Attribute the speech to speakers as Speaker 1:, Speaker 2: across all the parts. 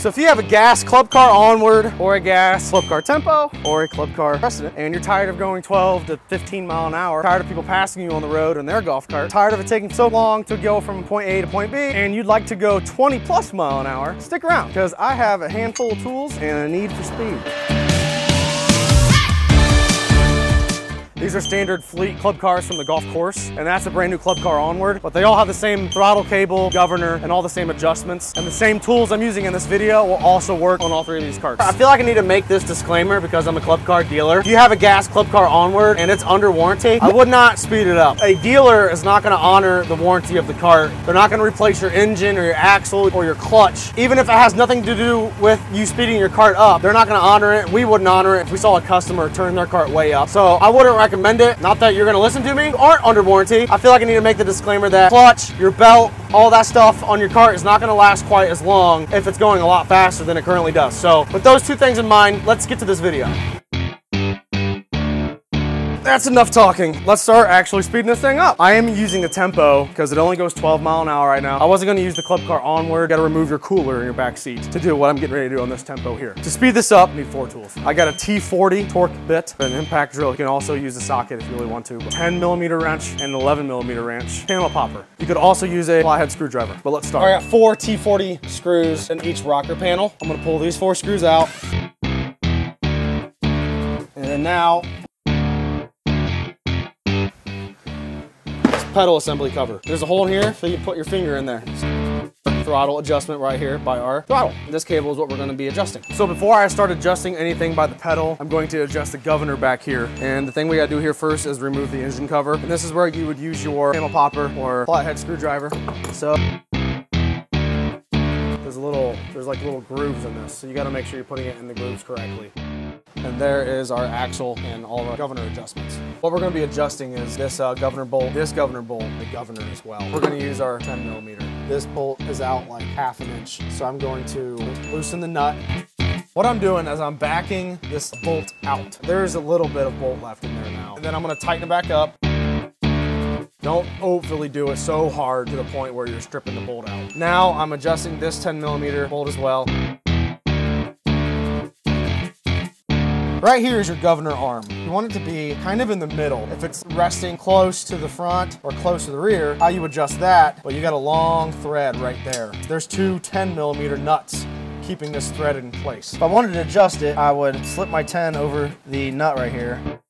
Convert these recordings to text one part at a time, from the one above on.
Speaker 1: So if you have a gas club car onward or a gas club car tempo or a club car precedent and you're tired of going 12 to 15 mile an hour, tired of people passing you on the road in their golf cart, tired of it taking so long to go from point A to point B, and you'd like to go 20 plus mile an hour, stick around because I have a handful of tools and a need for speed. These are standard fleet club cars from the golf course, and that's a brand new club car onward, but they all have the same throttle cable, governor, and all the same adjustments. And the same tools I'm using in this video will also work on all three of these carts. I feel like I need to make this disclaimer because I'm a club car dealer. If you have a gas club car onward and it's under warranty, I would not speed it up. A dealer is not gonna honor the warranty of the cart. They're not gonna replace your engine or your axle or your clutch. Even if it has nothing to do with you speeding your cart up, they're not gonna honor it. We wouldn't honor it if we saw a customer turn their cart way up. So I wouldn't recommend recommend it. Not that you're gonna listen to me, aren't under warranty. I feel like I need to make the disclaimer that clutch, your belt, all that stuff on your cart is not gonna last quite as long if it's going a lot faster than it currently does. So with those two things in mind, let's get to this video. That's enough talking. Let's start actually speeding this thing up. I am using a tempo because it only goes 12 mile an hour right now. I wasn't gonna use the club car onward. You gotta remove your cooler in your back seat to do what I'm getting ready to do on this tempo here. To speed this up, need four tools. I got a T40 torque bit, an impact drill. You can also use a socket if you really want to. 10 millimeter wrench and 11 millimeter wrench. Panel popper. You could also use a flathead screwdriver, but let's start. I got four T40 screws in each rocker panel. I'm gonna pull these four screws out. And now pedal assembly cover. There's a hole here so you put your finger in there. Throttle adjustment right here by our throttle. This cable is what we're gonna be adjusting. So before I start adjusting anything by the pedal, I'm going to adjust the governor back here. And the thing we gotta do here first is remove the engine cover. And this is where you would use your panel popper or flathead screwdriver. So there's a little, there's like little grooves in this. So you gotta make sure you're putting it in the grooves correctly. And there is our axle and all of our governor adjustments. What we're gonna be adjusting is this uh, governor bolt, this governor bolt, the governor as well. We're gonna use our 10 millimeter. This bolt is out like half an inch. So I'm going to loosen the nut. What I'm doing is I'm backing this bolt out. There's a little bit of bolt left in there now. And then I'm gonna tighten it back up. Don't overly do it so hard to the point where you're stripping the bolt out. Now I'm adjusting this 10 millimeter bolt as well. Right here is your governor arm. You want it to be kind of in the middle. If it's resting close to the front or close to the rear, how you adjust that, but you got a long thread right there. There's two 10 millimeter nuts keeping this thread in place. If I wanted to adjust it, I would slip my 10 over the nut right here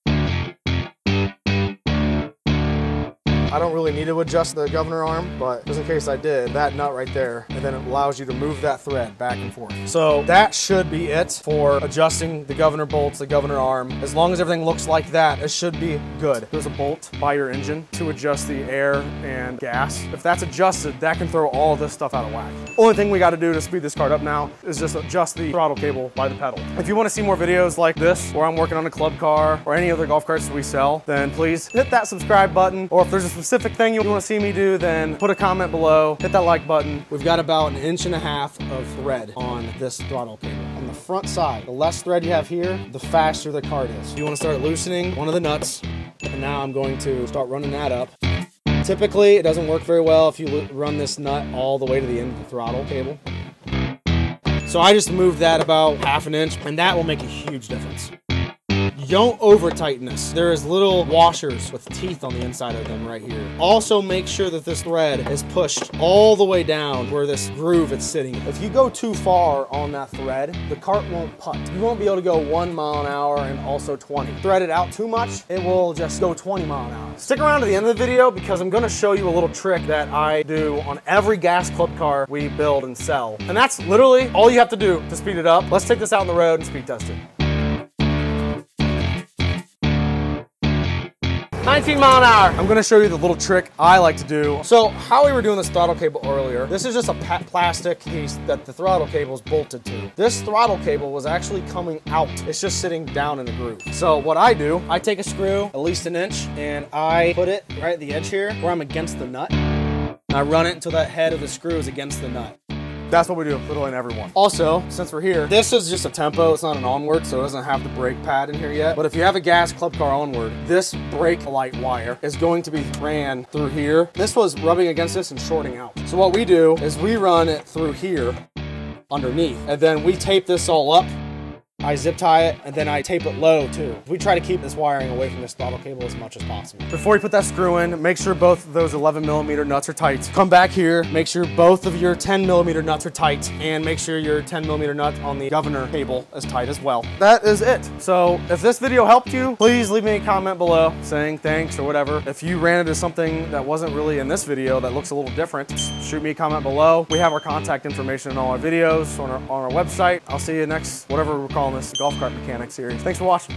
Speaker 1: I don't really need to adjust the governor arm, but just in case I did, that nut right there, and then it allows you to move that thread back and forth. So that should be it for adjusting the governor bolts, the governor arm. As long as everything looks like that, it should be good. There's a bolt by your engine to adjust the air and gas. If that's adjusted, that can throw all this stuff out of whack. Only thing we got to do to speed this cart up now is just adjust the throttle cable by the pedal. If you want to see more videos like this, where I'm working on a club car or any other golf carts we sell, then please hit that subscribe button. Or if there's a specific thing you want to see me do, then put a comment below, hit that like button. We've got about an inch and a half of thread on this throttle cable. On the front side, the less thread you have here, the faster the cart is. You want to start loosening one of the nuts, and now I'm going to start running that up. Typically, it doesn't work very well if you run this nut all the way to the end of the throttle cable. So I just moved that about half an inch, and that will make a huge difference. Don't over tighten this. There is little washers with teeth on the inside of them right here. Also make sure that this thread is pushed all the way down where this groove is sitting. If you go too far on that thread, the cart won't putt. You won't be able to go one mile an hour and also 20. Thread it out too much, it will just go 20 mile an hour. Stick around to the end of the video because I'm gonna show you a little trick that I do on every gas club car we build and sell. And that's literally all you have to do to speed it up. Let's take this out on the road and speed test it. 19 mile an hour. I'm gonna show you the little trick I like to do. So how we were doing this throttle cable earlier, this is just a plastic piece that the throttle cable is bolted to. This throttle cable was actually coming out. It's just sitting down in the groove. So what I do, I take a screw at least an inch and I put it right at the edge here where I'm against the nut. I run it until that head of the screw is against the nut. That's what we do literally in everyone. Also, since we're here, this is just a tempo. It's not an onward, so it doesn't have the brake pad in here yet. But if you have a gas club car onward, this brake light wire is going to be ran through here. This was rubbing against this and shorting out. So what we do is we run it through here underneath. And then we tape this all up I zip tie it and then I tape it low too. We try to keep this wiring away from this throttle cable as much as possible. Before you put that screw in, make sure both of those 11 millimeter nuts are tight. Come back here, make sure both of your 10 millimeter nuts are tight and make sure your 10 millimeter nut on the governor cable is tight as well. That is it. So if this video helped you, please leave me a comment below saying thanks or whatever. If you ran into something that wasn't really in this video that looks a little different, shoot me a comment below. We have our contact information in all our videos on our, on our website. I'll see you next, whatever we're calling this golf cart mechanic series. Thanks for watching.